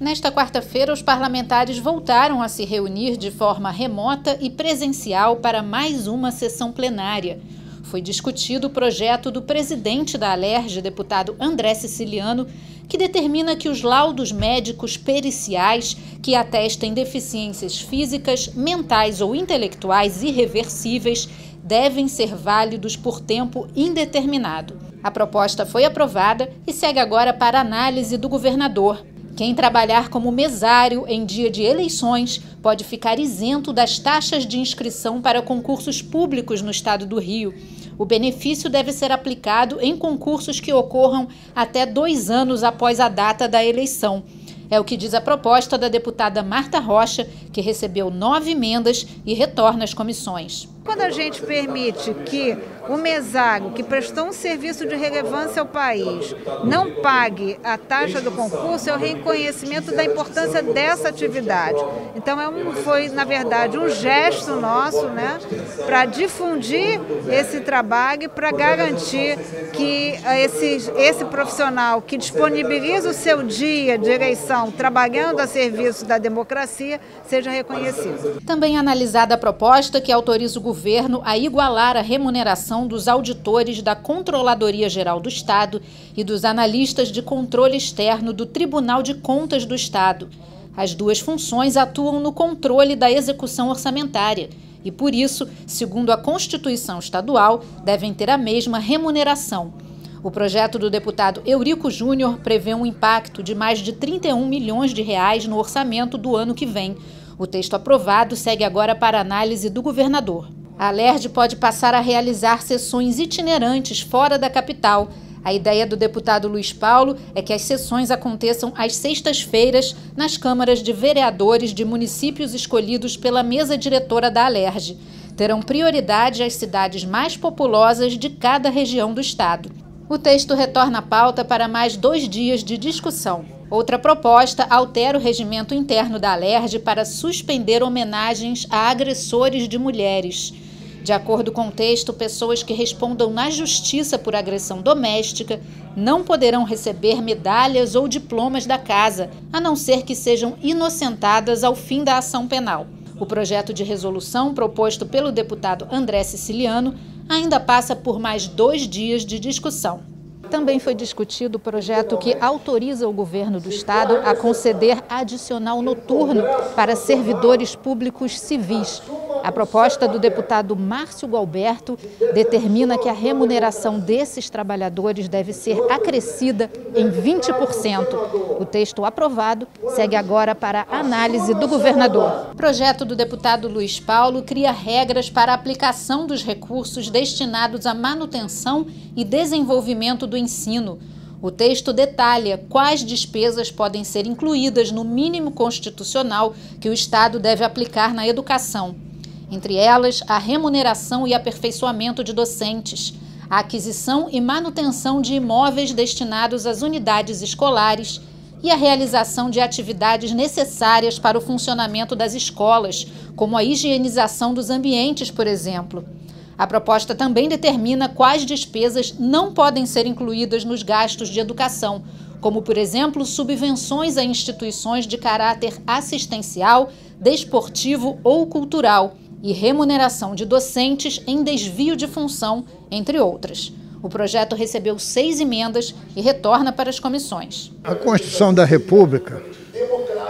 Nesta quarta-feira, os parlamentares voltaram a se reunir de forma remota e presencial para mais uma sessão plenária. Foi discutido o projeto do presidente da Alerj, deputado André Siciliano, que determina que os laudos médicos periciais que atestem deficiências físicas, mentais ou intelectuais irreversíveis devem ser válidos por tempo indeterminado. A proposta foi aprovada e segue agora para análise do governador. Quem trabalhar como mesário em dia de eleições pode ficar isento das taxas de inscrição para concursos públicos no estado do Rio. O benefício deve ser aplicado em concursos que ocorram até dois anos após a data da eleição. É o que diz a proposta da deputada Marta Rocha, que recebeu nove emendas e retorna às comissões. Quando a gente permite que o mesário que prestou um serviço de relevância ao país não pague a taxa do concurso, é o reconhecimento da importância dessa atividade. Então é um, foi, na verdade, um gesto nosso né, para difundir esse trabalho e para garantir que esse, esse profissional que disponibiliza o seu dia de eleição trabalhando a serviço da democracia seja reconhecido. Também analisada a proposta que autoriza o governo a igualar a remuneração dos auditores da Controladoria Geral do Estado e dos analistas de controle externo do Tribunal de Contas do Estado. As duas funções atuam no controle da execução orçamentária e, por isso, segundo a Constituição Estadual, devem ter a mesma remuneração. O projeto do deputado Eurico Júnior prevê um impacto de mais de 31 milhões de reais no orçamento do ano que vem. O texto aprovado segue agora para análise do governador. A Alerj pode passar a realizar sessões itinerantes fora da capital. A ideia do deputado Luiz Paulo é que as sessões aconteçam às sextas-feiras nas câmaras de vereadores de municípios escolhidos pela mesa diretora da Alerj. Terão prioridade as cidades mais populosas de cada região do estado. O texto retorna à pauta para mais dois dias de discussão. Outra proposta altera o regimento interno da Alerj para suspender homenagens a agressores de mulheres. De acordo com o texto, pessoas que respondam na justiça por agressão doméstica não poderão receber medalhas ou diplomas da casa, a não ser que sejam inocentadas ao fim da ação penal. O projeto de resolução proposto pelo deputado André Siciliano ainda passa por mais dois dias de discussão. Também foi discutido o projeto que autoriza o governo do estado a conceder adicional noturno para servidores públicos civis. A proposta do deputado Márcio Galberto determina que a remuneração desses trabalhadores deve ser acrescida em 20%. O texto aprovado segue agora para análise do governador. O projeto do deputado Luiz Paulo cria regras para a aplicação dos recursos destinados à manutenção e desenvolvimento do ensino. O texto detalha quais despesas podem ser incluídas no mínimo constitucional que o Estado deve aplicar na educação entre elas a remuneração e aperfeiçoamento de docentes, a aquisição e manutenção de imóveis destinados às unidades escolares e a realização de atividades necessárias para o funcionamento das escolas, como a higienização dos ambientes, por exemplo. A proposta também determina quais despesas não podem ser incluídas nos gastos de educação, como, por exemplo, subvenções a instituições de caráter assistencial, desportivo ou cultural e remuneração de docentes em desvio de função, entre outras. O projeto recebeu seis emendas e retorna para as comissões. A Constituição da República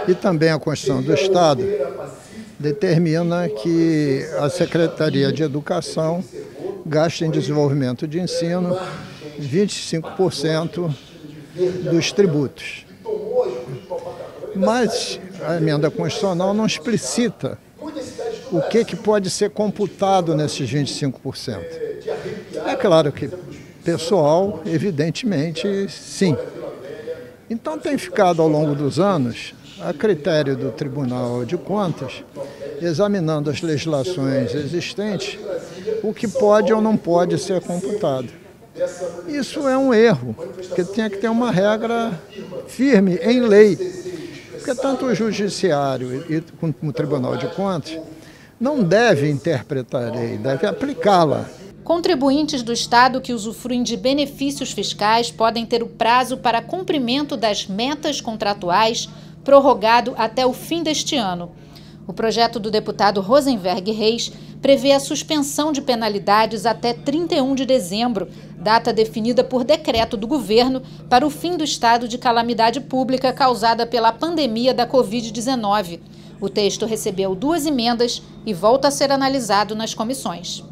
e também a Constituição do Estado determina que a Secretaria de Educação gaste em desenvolvimento de ensino 25% dos tributos. Mas a emenda constitucional não explicita o que, que pode ser computado nesses 25%. É claro que pessoal, evidentemente, sim. Então tem ficado ao longo dos anos, a critério do Tribunal de Contas, examinando as legislações existentes, o que pode ou não pode ser computado. Isso é um erro, porque tinha que ter uma regra firme em lei Porque tanto o Judiciário como o Tribunal de Contas não deve interpretar a lei, deve aplicá-la. Contribuintes do Estado que usufruem de benefícios fiscais podem ter o prazo para cumprimento das metas contratuais prorrogado até o fim deste ano. O projeto do deputado Rosenberg Reis prevê a suspensão de penalidades até 31 de dezembro, data definida por decreto do governo para o fim do estado de calamidade pública causada pela pandemia da Covid-19. O texto recebeu duas emendas e volta a ser analisado nas comissões.